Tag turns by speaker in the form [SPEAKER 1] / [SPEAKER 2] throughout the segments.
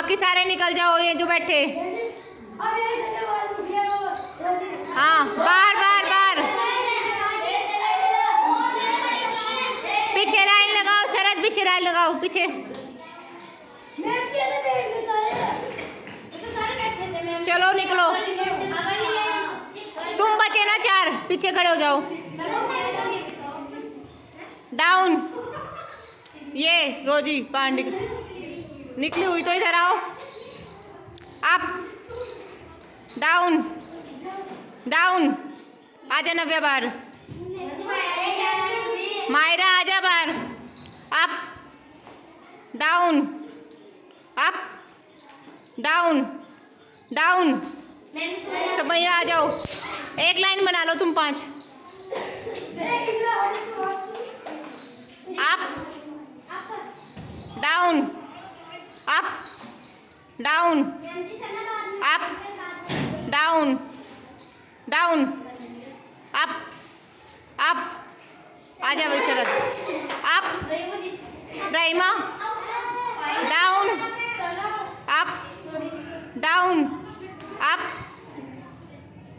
[SPEAKER 1] बाकी सारे निकल जाओ, ये जो बैठे। हाँ बार बार बार पीछे लाइन लगाओ, शरद, पीछे लाइन लगाओ, पीछे। चलो, निकलो। तुम बचे ना चार, पीछे खड़े हो जाओ। डाउन ये, रोजी बाहर निकल हुई तो इधर आओ। अप डाउन डाउन आजा नव्या बाहर मायरा आजा बाहर up down up down down सब भैया आ जाओ। एक लाइन बना लो तुम पाँच up down up down up down down up up आ जाओ Sharad up Rahima down up down up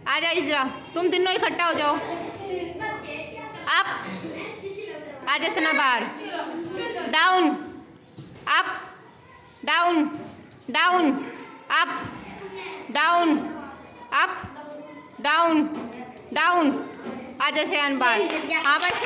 [SPEAKER 1] आ जाओ इजरा तुम तीनों इकट्ठा हो जाओ। अप आ जा सना बाहर। Down up down down up down up down down आ से अनबार। हाँ बस